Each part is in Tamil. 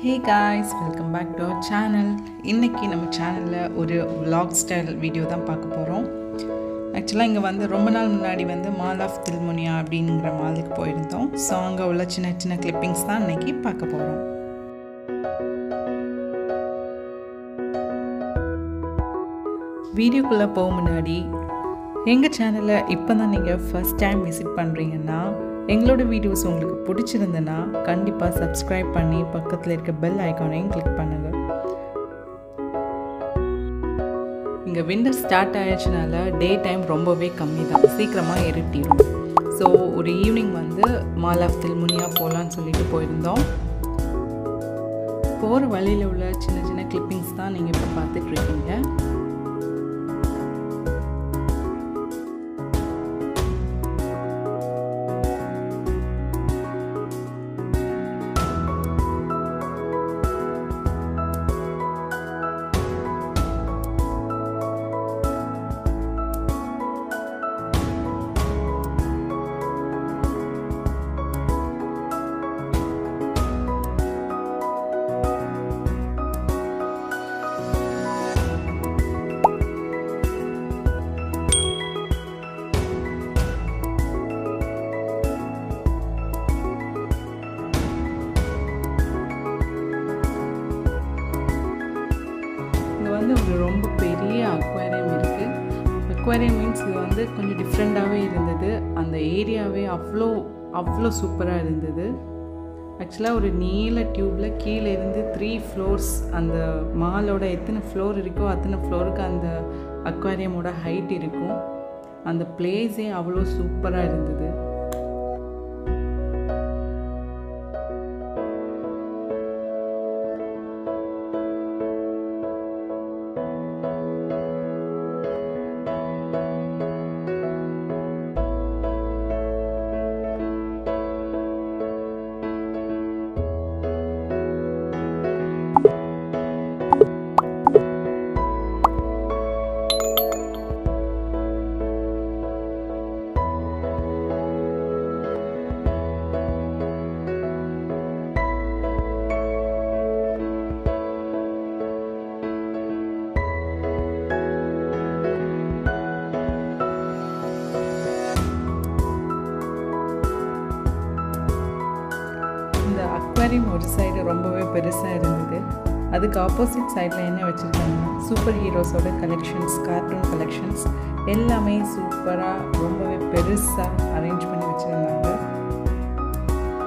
Hey guys welcome back to our channel இன்றைக்கி நம்ம சேனலில் ஒரு விலாக் ஸ்டைல் வீடியோ தான் பார்க்க போகிறோம் ஆக்சுவலாக இங்கே வந்து ரொம்ப நாள் முன்னாடி வந்து மால் ஆஃப் தில்முனியா அப்படிங்கிற மாலுக்கு போயிருந்தோம். ஸோ அங்கே உள்ள சின்ன சின்ன கிளிப்பிங்ஸ் தான் இன்றைக்கி பார்க்க போகிறோம் வீடியோக்குள்ளே போக முன்னாடி எங்கள் சேனலை இப்போ தான் நீங்கள் ஃபஸ்ட் டைம் விசிட் பண்ணுறீங்கன்னா எங்களோட வீடியோஸ் உங்களுக்கு பிடிச்சிருந்ததுன்னா கண்டிப்பாக சப்ஸ்கிரைப் பண்ணி பக்கத்தில் இருக்க பெல் ஐக்கானையும் கிளிக் பண்ணுங்கள் இங்கே விண்டர் ஸ்டார்ட் ஆயிடுச்சுனால டே டைம் ரொம்பவே கம்மி தான் சீக்கிரமாக இருட்டிடும் ஸோ ஒரு ஈவினிங் வந்து மால் ஆஃப் தில்முனியா போகலான்னு சொல்லிட்டு போயிருந்தோம். போகிற வழியில் உள்ள சின்ன சின்ன கிளிப்பிங்ஸ் தான் நீங்கள் இப்போ பார்த்துட்ருக்கீங்க அக்வாரியம் மீன்ஸ் இது வந்து கொஞ்சம் டிஃப்ரெண்ட்டாகவே இருந்தது. அந்த ஏரியாவே அவ்வளோ அவ்வளோ சூப்பராக இருந்தது. ஆக்சுவலாக ஒரு நீல டியூப்பில் கீழே இருந்து த்ரீ ஃப்ளோர்ஸ் அந்த மாலோட எத்தனை ஃப்ளோர் இருக்கோ அத்தனை ஃப்ளோருக்கு அந்த அக்வாரியமோட ஹைட் இருக்கும். அந்த பிளேஸே அவ்வளோ சூப்பராக இருந்தது. அக்வாரியம் ஒரு சைடு ரொம்பவே பெருசாக இருந்தது. அதுக்கு ஆப்போசிட் சைடில் என்ன வச்சுருக்காங்கன்னா சூப்பர் ஹீரோஸோட கலெக்ஷன்ஸ் கார்ட்டூன் கலெக்ஷன்ஸ் எல்லாமே சூப்பராக ரொம்பவே பெருசாக அரேஞ்ச் பண்ணி வச்சுருந்தாங்க.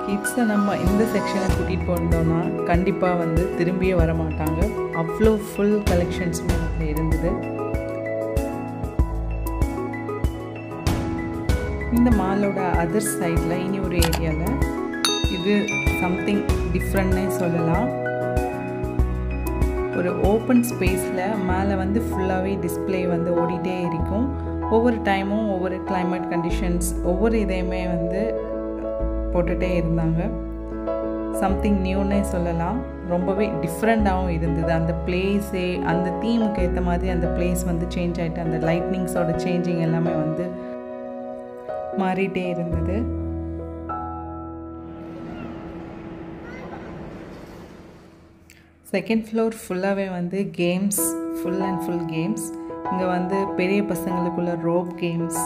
கிட்ஸை நம்ம இந்த செக்ஷனை கூட்டிகிட்டு போனோம்னா கண்டிப்பாக வந்து திரும்பியே வர மாட்டாங்க அவ்வளோ ஃபுல் கலெக்ஷன்ஸுமே அதில் இருந்தது. இந்த மாலோட அதர் சைடில் இனி ஒரு ஏரியாவில் இது சம்திங் டிஃப்ரெண்ட்னே சொல்லலாம். ஒரு ஓப்பன் ஸ்பேஸில் மேலே வந்து ஃபுல்லாகவே டிஸ்பிளே வந்து ஓடிட்டே இருக்கும். ஒவ்வொரு டைமும் ஒவ்வொரு கிளைமேட் கண்டிஷன்ஸ் ஒவ்வொரு இதையுமே வந்து போட்டுகிட்டே இருந்தாங்க. சம்திங் நியூன்னே சொல்லலாம். ரொம்பவே டிஃப்ரெண்ட்டாகவும் இருந்தது. அந்த பிளேஸே அந்த தீமுக்கு ஏற்ற மாதிரி அந்த பிளேஸ் வந்து சேஞ்ச் ஆகிட்டு அந்த லைட்னிங்ஸோட சேஞ்சிங் எல்லாமே வந்து மாறிட்டே இருந்தது. செகண்ட் ஃப்ளோர் ஃபுல்லாகவே வந்து games full and full games இங்கே வந்து பெரிய பசங்களுக்குள்ள ரோப் கேம்ஸ்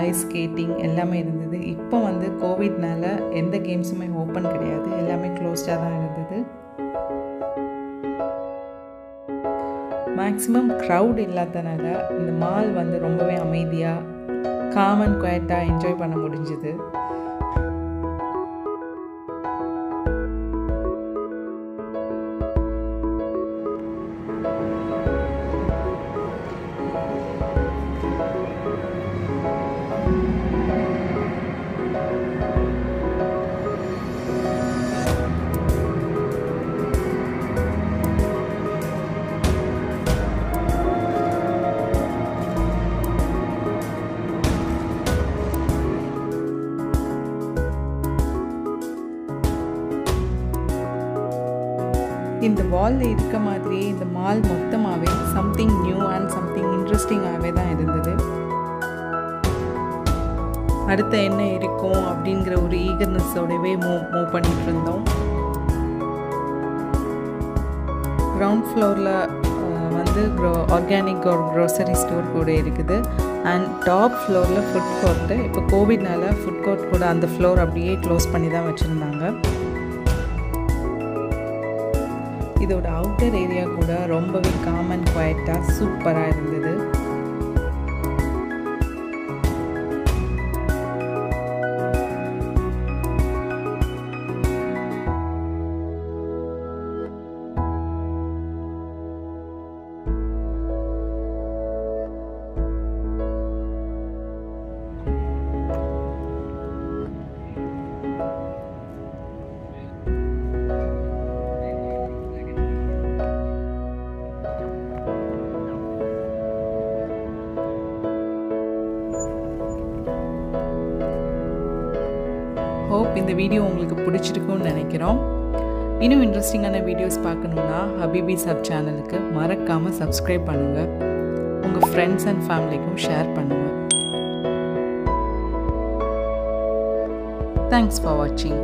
ஐஸ் ஸ்கேட்டிங் எல்லாமே இருந்தது. இப்போ வந்து கோவிட்னால எந்த கேம்ஸுமே ஓப்பன் கிடையாது. எல்லாமே க்ளோஸ்டாக தான் இருந்தது. மேக்ஸிமம் க்ரௌட் இல்லாதனால இந்த மால் வந்து ரொம்பவே அமைதியாக காமன் குவாய்ட்டாக என்ஜாய் பண்ண முடிஞ்சுது. இந்த வாலில் இருக்க மாதிரியே இந்த மால் மொத்தமாகவே சம்திங் நியூ அண்ட் சம்திங் இன்ட்ரெஸ்டிங்காகவே தான் இருந்தது. அடுத்த என்ன இருக்கும் அப்படிங்கிற ஒரு ஈகர்னஸோடவே மூவ் மூவ் பண்ணிட்டு இருந்தோம். கிரவுண்ட் ஃப்ளோரில் வந்து க்ரோ ஆர்கானிக் க்ரோசரி ஸ்டோர் கூட இருக்குது. அண்ட் டாப் ஃப்ளோரில் ஃபுட் கோர்ட்டு இப்போ கோவிட்னால ஃபுட் கோர்ட் கூட அந்த ஃப்ளோர் அப்படியே க்ளோஸ் பண்ணி தான் வச்சுருந்தாங்க. இதோட அவுட்டர் ஏரியா கூட ரொம்பவே காமன் அண்ட் குவாய்ட்டாக சூப்பராக இருந்தது. ஹோப் இந்த வீடியோ உங்களுக்கு பிடிச்சிருக்கும்னு நினைக்கிறோம். இன்னும் இன்ட்ரெஸ்டிங்கான வீடியோஸ் பார்க்கணுன்னா ஹபிபி சப் சேனலுக்கு மறக்காமல் சப்ஸ்கிரைப் பண்ணுங்கள் உங்கள் ஃப்ரெண்ட்ஸ் அண்ட் ஃபேமிலிக்கும் ஷேர் பண்ணுங்கள் தேங்க்ஸ் ஃபார் வாட்சிங்